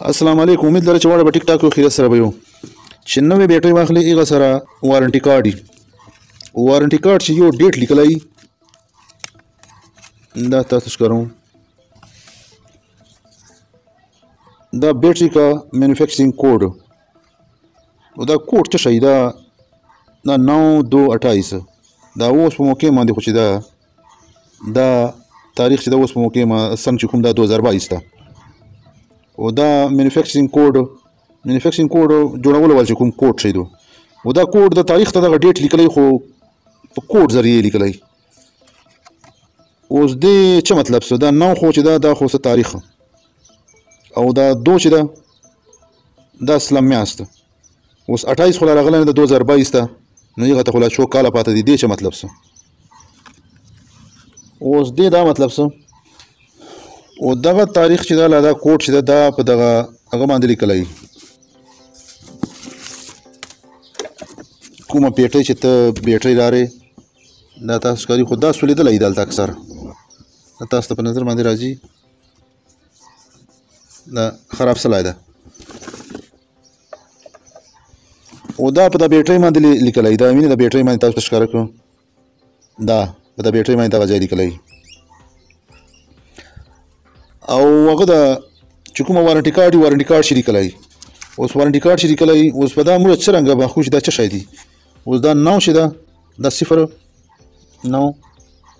السلام علیکم امید لرم چې واړه په ټیک ټاک کې سره به یو چې نوې بیټرۍ واخلې هغه سره وارنټي کارت وي وارنټي کارت چې یو ډیټ لیکلی دا تاسو ښکاروم دا بیټري کا مینوفیکچرینګ کوډ او دا کوډ څه شي دا دا 9228 دا اوس په موقع باندې خو چې دا دا تاریخ چې دا اوس په موقع ما سم چې کوم دا 2022 ده او دا مینوفیکچرینګ کوډ مینوفیکچرینګ کوډ جوړولو ول چې کوم کوډ شي دو او دا کوډ د تاریخ ته د ډیټ لیکلی خو په کوډ ذریعه لیکلی اوس دې څه مطلب څه دا نو خو چې دا دا خو څه تاریخ او دا دو چې دا دا اسلام میاست اوس 28 خو راغلی نه د 2022 ته نو هغه ته خو لا شو کاله پاتې دي دې څه مطلب څه اوس دې دا مطلب څه او دغه تاریخ چې دا لادا کوټ چې دا په دغه هغه باندې لیکلای کومه پیټه چې ته بیټری لارې دا تاسو کاری خدا سولې دلای دلته اکثر تاسو په نظر باندې راځي دا خراب سلای ده او دا په د بیټرۍ باندې لیکلای دا مینه د بیټرۍ باندې تاسو ښکار کړو دا په د بیټرۍ باندې دا ځای لیکلای او هغه د چې کومه وارنټي کارت دی وارنټي کارت شریک کړئ اوس وارنټي کارت شریک کړئ اوس په دا موږ څنګه به خوش دا څه شي دي اوس دا نو شي دا د 0 نو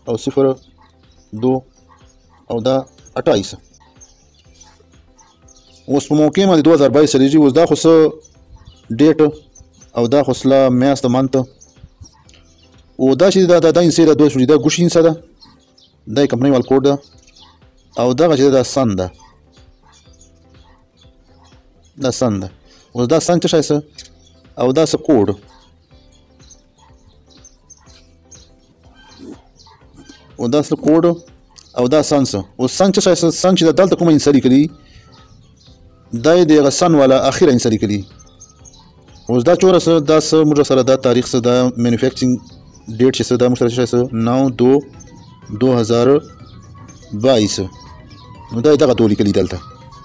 او 0 2 او دا 28 اوس په موقع باندې 2022 سره جی اوس دا خو څه ډیټ او دا خو سلا میاشت مانته او دا چې دا د انسې دا دوه شوړي دا ګوشین سره دا کمپنۍ وال کوډ ده او دا چې دا سن ده دا سن ده اوس دا سن څه شایسته او دا څه کوډ او دا سره کوډ او دا سنس او سنس چې سنس چې دلته کوم انسري کړي دا د غسن والا اخیر انسري کړي اوس دا چور سره دا سره موږ سره دا تاریخ سره دا مینوفیکچرینګ ډیټ چې سره دا موږ سره شي سره 9 2 2022 نو دا دغه ټولي کړي دلته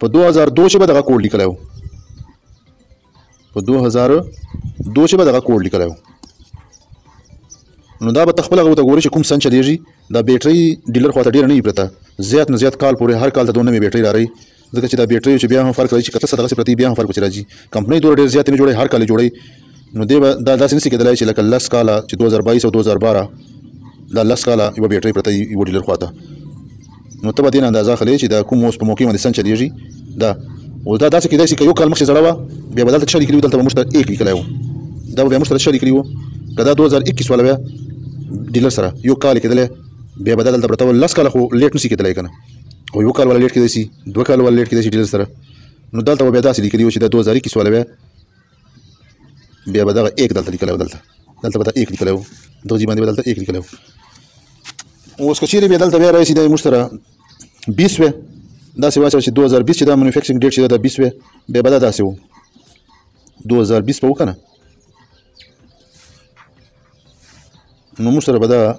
په 2002 کې به دغه کوډ لیکلی وو په 2002 کې به دغه کوډ لیکلی وو نو دا به تخپل غو ته ګوري چې کوم سن چلیږي دا بیټری ډیلر خواته ډیر نه وي پرته زیات نه زیات کال پورې هر کال ته دوه نوې بیټری راړي ځکه چې دا بیټری چې بیا هم فرق راځي چې کته څه دغه پرتی بیا هم فرق راځي کمپنۍ دوه ډیر زیات نه جوړي هر کال جوړي نو دی به دا داسې نسی کېدلای چې لکه لس کاله چې 2022 او 2012 دا لس کاله یوه بیټرۍ پرته وي یوه ډیلر خواته نو ته به دې نه اندازه اخلې چې دا کوم اوس په موقع باندې سن چلیږي دا او دا داسې کېدای شي که یو کال مخکې زړه وه بیا به دلته څه لیکلي وو دلته به موږ ته ایک لیکلی وو دا به بیا موږ ته څه لیکلي وو که دا 2021 والا بیا ډیلر سره یو کال کېدلی بیا به دا دلته پرته لس کاله خو لیټ نسی کېدلی که نه او یو کال والا لیټ کېدای شي دوه کال والا لیټ کېدای شي ډیلر سره نو دلته به بیا داسې لیکلي وو چې دا 2021 والا بیا بیا به دغه ایک دلته لیکلی و دلته دلته به دا ایک لیکلی و دغه ځای باندې به دلته ایک لیکلی و اوس که چیرې بیا دلته بیا راشي دا موږ سره بیس وی داسې واچوه چې 2020 چې دا مانیفیکچرینګ ډیټ چې دا 20 وی بیا به دا داسې و 2020 په وکنه نو موږ سره به دا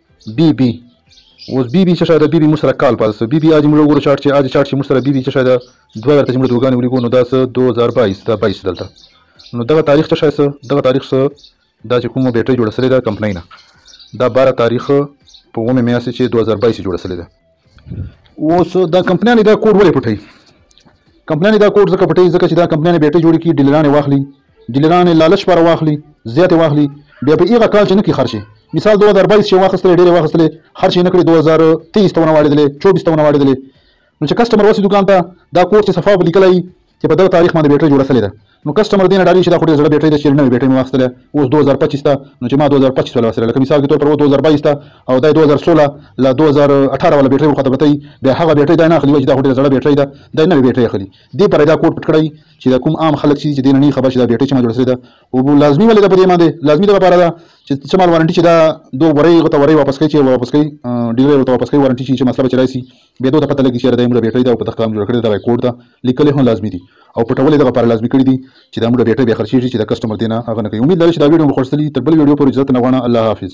بی بی اوس بی بی څه شی ده بی بی موږ سره کال پاتې څه بی بی آج موږ وګورو چارټ چې آج چارټ چې موږ سره بی بی څه شی ده دوه زر ته چې موږ دوګانې ولیکو نو دا څه 2022 دا 22 دلته نو دغه تاریخ څه شی څه دغه تاریخ څه دا چې کومه بیټرۍ جوړه سوې ده کمپنۍ نه دا باره تاریخ په اومه میاشت چې 2022 جوړه سوې ده اوس دا کمپنیانې دا کوډ ولې پټوي کمپنیانې دا کوډ ځکه پټوي ځکه چې دا کمپنیانې بیټرۍ جوړې کړي ډیلران یې واخلي ډیلران یې لالچ پر واخلي زیات یې واخلي بیا په هغه کال چې نه کې خرچ مثال 2022 چې واخستلې ډېرې واخستلې خرچ یې نه کړې 2023 ته ونه واړېدلې 24 ته ونه واړېدلې نو چې کسټمر ورسي دکان ته دا کوډ چې صفا به لیکلی چې په دغه تاریخ باندې بیټرۍ جوړه سلې ده نو کسټمر دې نه ډاریږي چې دا خو ډېر زړه بیټرۍ ده چې نوې بیټرۍ مې واخیستله اوس دوه زره پچیس ته نو چې ما دوه زره پچیس والا واخیستله لکه مثال کې تور پر اوس دوه زره بایس ته او دا دوه زره سوله له دوه زره اټاره والا بیټرۍ ورخواته پرته وي بیا هغه بیټرۍ دا نه اخلي وایي چې دا خو ډېره زړه بیټرۍ ده دا نوې بیټرۍ اخلي دې پر دا کوډ پټ کړی چې دا کوم عام خلک چې دې نه نه خبر چې دا بیټرۍ چې ما جوړه سلې ده او لازمي ولې ده په دې باندې لازمي ده لپاره ده چې څه مال وارنټي چې دا دوه ورۍ غته ورۍ واپس کوي چې واپس کوي ډیلر ورته واپس کوي وارنټي چې مسله به چلای شي بيدو ته پته لګي چيرې دايموږه بيټري ده او په دغه هم جوړه کړې ده دغه يې کوډ ده ليکل هم لازمي دي او پټول يې دغه پاره لازمي کړي دي چي دايموږه بيټري بيا خرچيږي چي دا کسټمر دي نه هغه نه کوي اميد لره چي دا ويډيو مو خوښسلي تر بل ويډيو پوري اجازه ترنه غواړه الله حافظ.